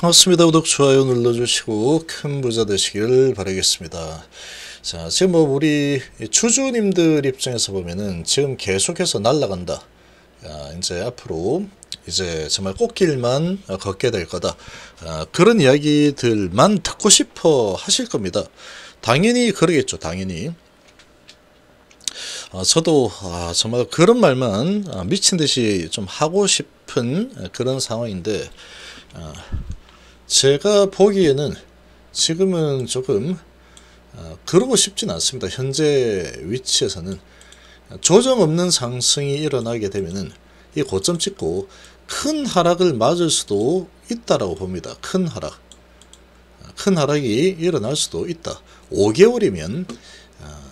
반갑습니다. 구독, 좋아요 눌러주시고 큰 부자 되시길 바라겠습니다. 자, 지금 뭐 우리 주주님들 입장에서 보면은 지금 계속해서 날아간다. 야, 이제 앞으로 이제 정말 꽃길만 걷게 될 거다. 아, 그런 이야기들만 듣고 싶어 하실 겁니다. 당연히 그러겠죠. 당연히. 어, 저도 아, 정말 그런 말만 아, 미친 듯이 좀 하고 싶은 그런 상황인데 아, 제가 보기에는 지금은 조금 어, 그러고 싶진 않습니다. 현재 위치에서는 조정 없는 상승이 일어나게 되면은 이 고점 찍고 큰 하락을 맞을 수도 있다라고 봅니다. 큰 하락. 큰 하락이 일어날 수도 있다. 5개월이면 어,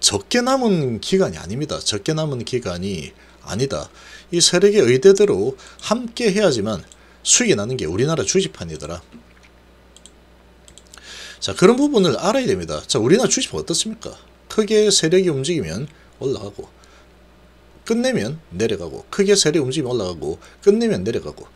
적게 남은 기간이 아닙니다. 적게 남은 기간이 아니다. 이 세력의 의대대로 함께 해야지만 수익이 나는 게 우리나라 주식판이더라. 자, 그런 부분을 알아야 됩니다. 자, 우리나라 주식판 어떻습니까? 크게 세력이 움직이면 올라가고, 끝내면 내려가고, 크게 세력이 움직이면 올라가고, 끝내면 내려가고.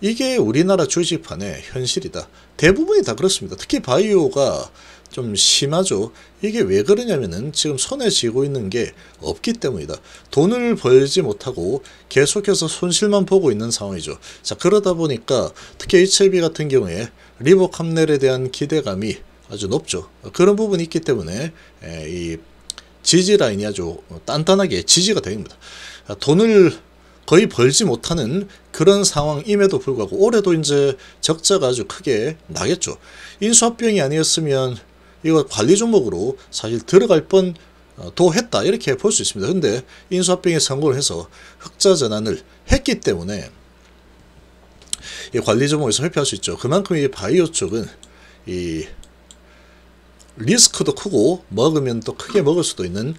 이게 우리나라 주식판의 현실이다. 대부분이 다 그렇습니다. 특히 바이오가 좀 심하죠. 이게 왜 그러냐면은 지금 손에 쥐고 있는 게 없기 때문이다. 돈을 벌지 못하고 계속해서 손실만 보고 있는 상황이죠. 자, 그러다 보니까 특히 HLB 같은 경우에 리버 캄넬에 대한 기대감이 아주 높죠. 그런 부분이 있기 때문에 이 지지 라인이 아주 단단하게 지지가 됩니다. 돈을 거의 벌지 못하는 그런 상황임에도 불구하고 올해도 이제 적자가 아주 크게 나겠죠. 인수합병이 아니었으면 이거 관리 종목으로 사실 들어갈 뻔도 어, 했다 이렇게 볼 수 있습니다. 근데 인수합병에 성공을 해서 흑자 전환을 했기 때문에 이 관리 종목에서 회피할 수 있죠. 그만큼 이 바이오 쪽은 이 리스크도 크고 먹으면 또 크게 먹을 수도 있는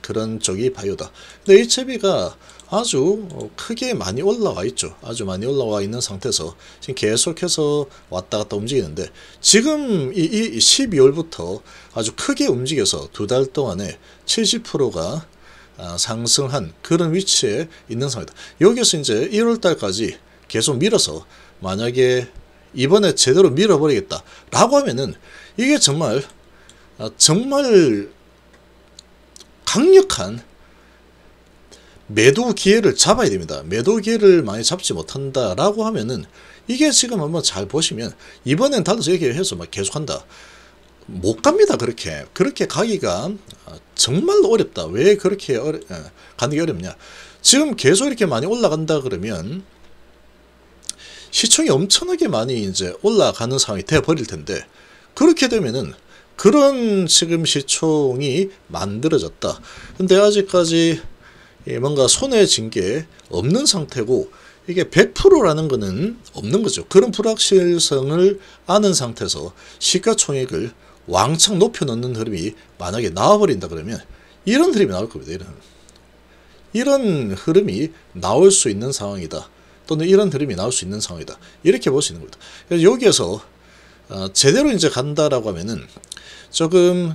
그런 쪽이 바이오다. 근데 HB가 아주 크게 많이 올라와 있죠. 아주 많이 올라와 있는 상태에서 지금 계속해서 왔다 갔다 움직이는데 지금 이, 이 12월부터 아주 크게 움직여서 두 달 동안에 70%가 아, 상승한 그런 위치에 있는 상황이다. 여기서 이제 1월 달까지 계속 밀어서 만약에 이번에 제대로 밀어버리겠다 라고 하면은 이게 정말 아, 정말 강력한 매도 기회를 잡아야 됩니다. 매도 기회를 많이 잡지 못한다라고 하면은 이게 지금 한번 잘 보시면 이번엔 달러서 얘기 해서 막 계속한다. 못 갑니다. 그렇게 그렇게 가기가 정말 어렵다. 왜 그렇게 어려, 가는 게 어렵냐? 지금 계속 이렇게 많이 올라간다 그러면 시총이 엄청나게 많이 이제 올라가는 상황이 돼 버릴 텐데 그렇게 되면은 그런 지금 시총이 만들어졌다. 근데 아직까지 뭔가 손에 쥔 게 없는 상태고 이게 100%라는 거는 없는 거죠. 그런 불확실성을 아는 상태에서 시가총액을 왕창 높여 놓는 흐름이 만약에 나와버린다 그러면 이런 흐름이 나올 겁니다. 이런, 이런 흐름이 나올 수 있는 상황이다. 또는 이런 흐름이 나올 수 있는 상황이다. 이렇게 볼 수 있는 겁니다. 여기에서 어, 제대로 이제 간다라고 하면은 조금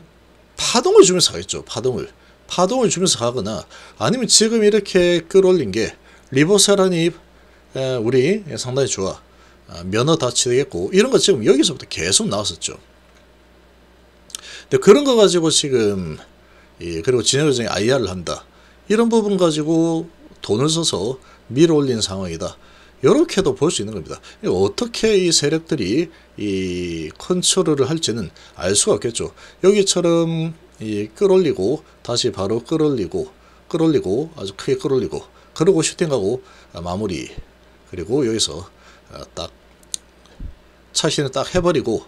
파동을 주면서 가겠죠. 파동을. 파동을 주면서 가거나 아니면 지금 이렇게 끌어올린 게 리버세란이 우리 상당히 좋아. 아, 면허 다치되겠고 이런 거 지금 여기서부터 계속 나왔었죠. 근데 그런 거 가지고 지금 그리고 진행과정에 IR을 한다. 이런 부분 가지고 돈을 써서 밀어 올린 상황이다. 이렇게도 볼 수 있는 겁니다. 어떻게 이 세력들이 이 컨트롤을 할지는 알 수가 없겠죠. 여기처럼 이 끌어올리고 다시 바로 끌어올리고 끌어올리고 아주 크게 끌어올리고 그러고 슈팅하고 마무리 그리고 여기서 딱 차신을 딱 해버리고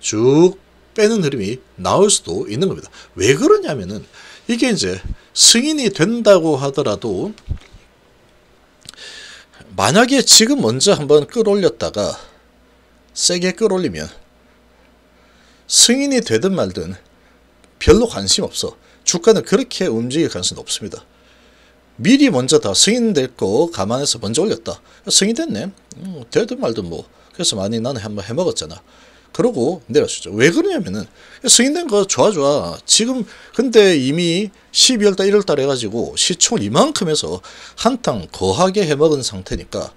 쭉 빼는 흐름이 나올 수도 있는 겁니다. 왜 그러냐면은 이게 이제 승인이 된다고 하더라도 만약에 지금 먼저 한번 끌어올렸다가 세게 끌어올리면 승인이 되든 말든 별로 관심 없어. 주가는 그렇게 움직일 가능성이 높습니다. 미리 먼저 다 승인될 거 감안해서 먼저 올렸다. 승인됐네. 음, 되든 말든 뭐. 그래서 많이 나는 한번 해먹었잖아. 그러고 내렸었죠. 왜 그러냐면은 승인된 거 좋아 좋아. 지금 근데 이미 12월 달 1월 달 해가지고 시총을 이만큼 해서 한탕 거하게 해먹은 상태니까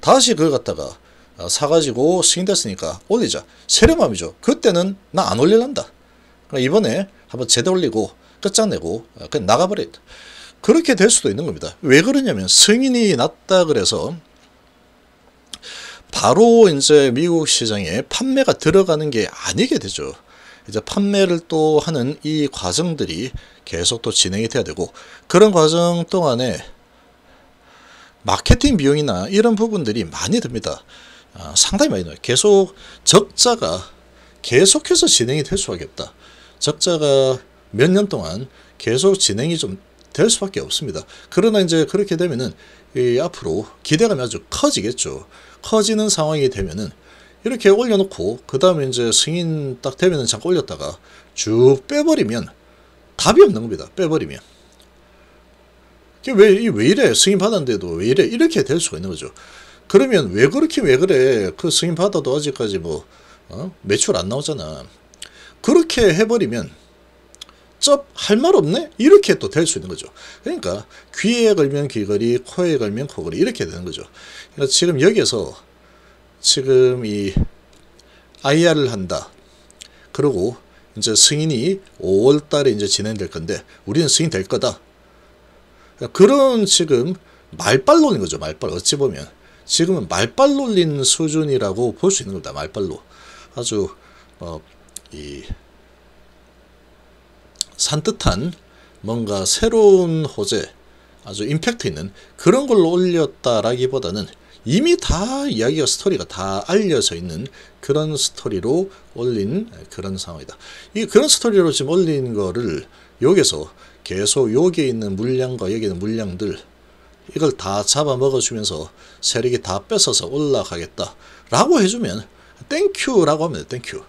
다시 그걸 갖다가 어, 사가지고 승인됐으니까 올리자. 세력맘이죠. 그때는 나 안 올릴란다. 그러니까 이번에 한번 제대 올리고 끝장내고 어, 그냥 나가버려. 그렇게 될 수도 있는 겁니다. 왜 그러냐면 승인이 났다 그래서 바로 이제 미국 시장에 판매가 들어가는 게 아니게 되죠. 이제 판매를 또 하는 이 과정들이 계속 또 진행이 돼야 되고 그런 과정 동안에 마케팅 비용이나 이런 부분들이 많이 듭니다. 아, 상당히 많이 나요. 계속 적자가 계속해서 진행이 될 수밖에 없다. 적자가 몇 년 동안 계속 진행이 좀 될 수밖에 없습니다. 그러나 이제 그렇게 되면은 이 앞으로 기대감이 아주 커지겠죠. 커지는 상황이 되면은 이렇게 올려놓고 그 다음에 이제 승인 딱 되면은 잠깐 올렸다가 쭉 빼버리면 답이 없는 겁니다. 빼버리면. 왜, 왜 이래? 승인 받았는데도 왜 이래? 이렇게 될 수가 있는 거죠. 그러면 왜 그렇게 왜 그래? 그 승인 받아도 아직까지 뭐, 어? 매출 안 나오잖아. 그렇게 해버리면 쩝 할 말 없네? 이렇게 또 될 수 있는 거죠. 그러니까 귀에 걸면 귀걸이, 코에 걸면 코걸이 이렇게 되는 거죠. 그러니까 지금 여기에서 지금 이 IR을 한다. 그리고 이제 승인이 5월 달에 이제 진행될 건데 우리는 승인 될 거다. 그런 지금 말빨 놀린 거죠. 말빨 어찌 보면 지금은 말빨 놀린 수준이라고 볼 수 있는 겁니다. 말빨로 아주 어 이 산뜻한 뭔가 새로운 호재 아주 임팩트 있는 그런 걸로 올렸다라기보다는 이미 다 이야기가 스토리가 다 알려져 있는 그런 스토리로 올린 그런 상황이다. 이 그런 스토리로 지금 올린 거를 여기서 계속 여기에 있는 물량과 여기 있는 물량들 이걸 다 잡아먹어 주면서 세력이 다 뺏어서 올라가겠다 라고 해주면 thank you라고 하면 돼 thank you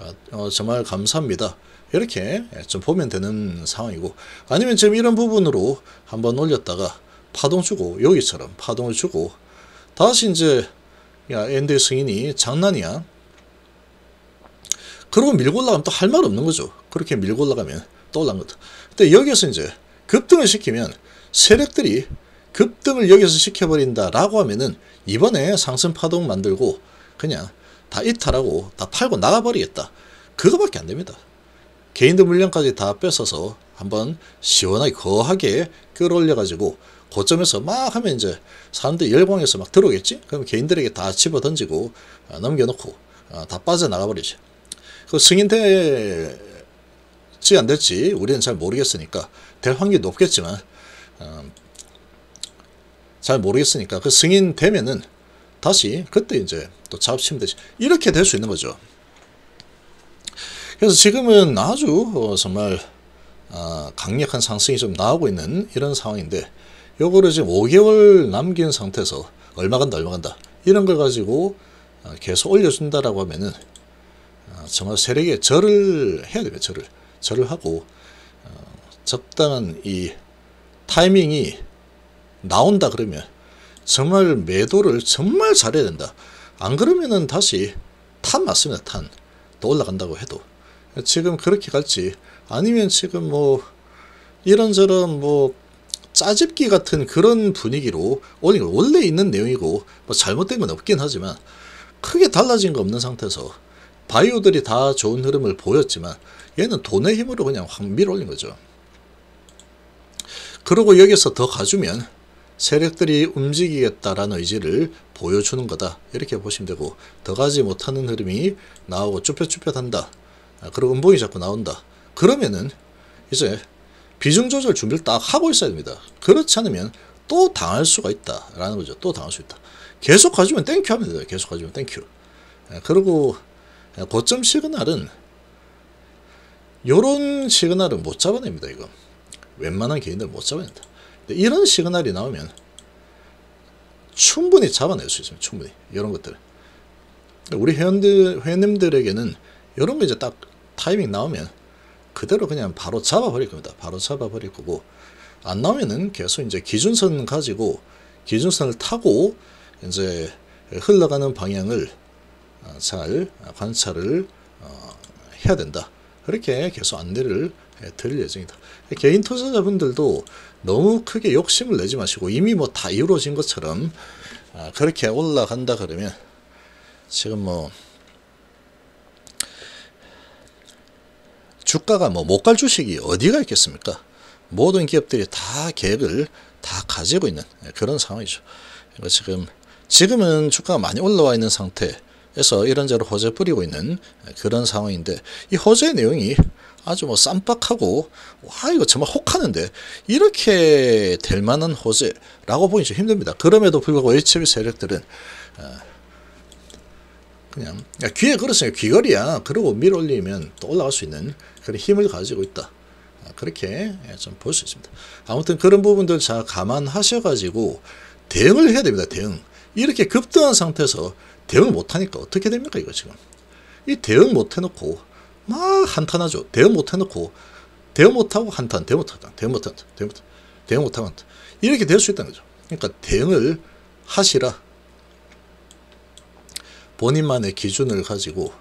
어, 어, 정말 감사합니다. 이렇게 좀 보면 되는 상황이고 아니면 지금 이런 부분으로 한번 올렸다가 파동 주고 여기처럼 파동을 주고 다시 이제 야 NDA 승인이 장난이야. 그러고 밀고 올라가면 또 할 말 없는 거죠. 그렇게 밀고 올라가면 또 올라간 거다 근데 여기서 이제 급등을 시키면 세력들이 급등을 여기서 시켜버린다 라고 하면은 이번에 상승 파동 만들고 그냥 다 이탈하고 다 팔고 나가버리겠다. 그거밖에 안 됩니다. 개인들 물량까지 다 뺏어서 한번 시원하게 거하게 끌어올려가지고 고점에서 막 하면 이제 사람들이 열광해서 막 들어오겠지? 그럼 개인들에게 다 집어 던지고 어, 넘겨놓고 어, 다 빠져나가버리지. 그 승인 될지 안 될지 우리는 잘 모르겠으니까 될 확률이 높겠지만 어, 잘 모르겠으니까 그 승인 되면은 다시 그때 이제 또 작업치면 되지 이렇게 될 수 있는 거죠. 그래서 지금은 아주 어, 정말 아, 강력한 상승이 좀 나오고 있는 이런 상황인데 요거를 지금 5개월 남긴 상태에서 얼마 간다 얼마 간다 이런 걸 가지고 아, 계속 올려준다라고 하면은 아, 정말 세력에 절을 해야 됩니다 절을 절을 하고 어, 적당한 이 타이밍이 나온다 그러면 정말 매도를 정말 잘해야 된다. 안 그러면은 다시 탄 맞습니다. 탄. 또 올라간다고 해도. 지금 그렇게 갈지 아니면 지금 뭐 이런저런 뭐 짜집기 같은 그런 분위기로 올린 거 원래 있는 내용이고 뭐 잘못된 건 없긴 하지만 크게 달라진 거 없는 상태에서 바이오들이 다 좋은 흐름을 보였지만 얘는 돈의 힘으로 그냥 확 밀어 올린 거죠. 그리고 여기서 더 가주면 세력들이 움직이겠다라는 의지를 보여주는 거다. 이렇게 보시면 되고 더 가지 못하는 흐름이 나오고 쭈뼛쭈뼛한다. 아, 그리고 음봉이 자꾸 나온다. 그러면은 이제 비중 조절 준비를 딱 하고 있어야 됩니다. 그렇지 않으면 또 당할 수가 있다라는 거죠. 또 당할 수 있다. 계속 가주면 thank you 하면 돼요. 계속 가주면 thank you. 아, 그리고 고점 시그널은 요런 시그널은 못 잡아냅니다. 이거 웬만한 개인들 못 잡아낸다. 이런 시그널이 나오면 충분히 잡아낼 수 있습니다. 충분히 이런 것들. 우리 회원들 회원님들에게는 이런 거 이제 딱 타이밍 나오면 그대로 그냥 바로 잡아버릴 겁니다. 바로 잡아버릴 거고 안 나오면은 계속 이제 기준선 가지고 기준선을 타고 이제 흘러가는 방향을 어, 잘 관찰을 어, 해야 된다. 그렇게 계속 안내를 드릴 예정이다. 개인 투자자분들도 너무 크게 욕심을 내지 마시고 이미 뭐 다 이루어진 것처럼 아, 그렇게 올라간다 그러면 지금 뭐 주가가 뭐 못 갈 주식이 어디가 있겠습니까? 모든 기업들이 다 계획을 다 가지고 있는 그런 상황이죠. 그러니까 지금 지금은 주가가 많이 올라와 있는 상태에서 이런저런 호재 뿌리고 있는 그런 상황인데 이 호재 내용이 아주 뭐 쌈박하고 와 이거 정말 혹하는데 이렇게 될 만한 호재라고 보기 좀 힘듭니다. 그럼에도 불구하고 HB 세력들은 어, 그냥 야, 귀에 걸었으니까 귀걸이야. 그러고 밀어 올리면 또 올라갈 수 있는 그런 힘을 가지고 있다. 아, 그렇게 좀 볼 수 있습니다. 아무튼 그런 부분들 잘 감안하셔가지고 대응을 해야 됩니다. 대응. 이렇게 급등한 상태에서 대응을 못하니까 어떻게 됩니까 이거 지금? 이 대응 못해놓고 막 한탄하죠. 대응 못해놓고 대응 못하고 한탄, 대응 못하다, 대응 못한다, 대응 못, 대응 못하고 한탄. 이렇게 될 수 있다는 거죠. 그러니까 대응을 하시라. 본인만의 기준을 가지고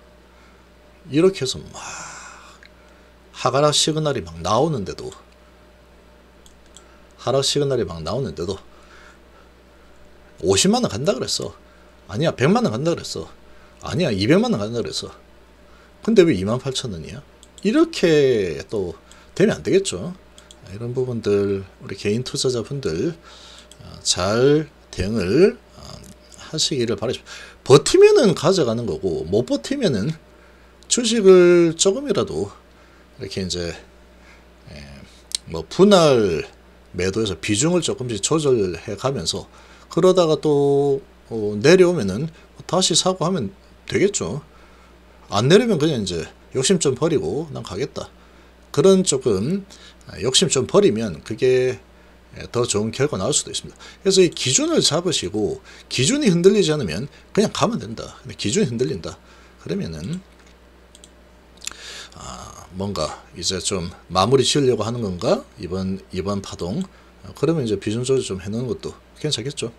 이렇게 해서 막 하가락 시그널이 막 나오는데도 하락 시그널이 막 나오는데도 50만 원 간다 그랬어. 아니야 100만 원 간다 그랬어. 아니야 200만 원 간다 그랬어. 근데 왜 2만 8천 원이야? 이렇게 또 되면 안 되겠죠. 이런 부분들 우리 개인 투자자분들 어, 잘 대응을 어, 하시기를 바라십니다. 버티면은 가져가는 거고 못 버티면은 주식을 조금이라도 이렇게 이제 뭐 분할 매도해서 비중을 조금씩 조절해 가면서 그러다가 또 어, 내려오면은 다시 사고 하면 되겠죠. 안 내리면 그냥 이제 욕심 좀 버리고 난 가겠다. 그런 조금 욕심 좀 버리면 그게 더 좋은 결과 나올 수도 있습니다. 그래서 이 기준을 잡으시고 기준이 흔들리지 않으면 그냥 가면 된다. 근데 기준이 흔들린다. 그러면은 아, 뭔가 이제 좀 마무리 지으려고 하는 건가? 이번 이번 파동. 그러면 이제 비중 조절 좀 해놓는 것도 괜찮겠죠.